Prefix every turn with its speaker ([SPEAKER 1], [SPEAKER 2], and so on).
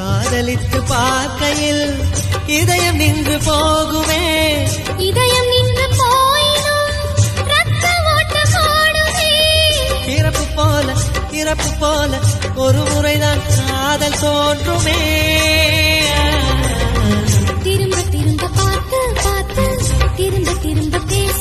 [SPEAKER 1] காதலித்து பார்க்கையில் இதயம் நின்று போகுமே.
[SPEAKER 2] இதயம் நின்று
[SPEAKER 1] இறப்பு போல இறப்பு போல ஒரு முறைதான் காதல் தோன்றுமே. திரும்ப திரும்ப பார்த்து பார்த்து திரும்ப திரும்ப பேச.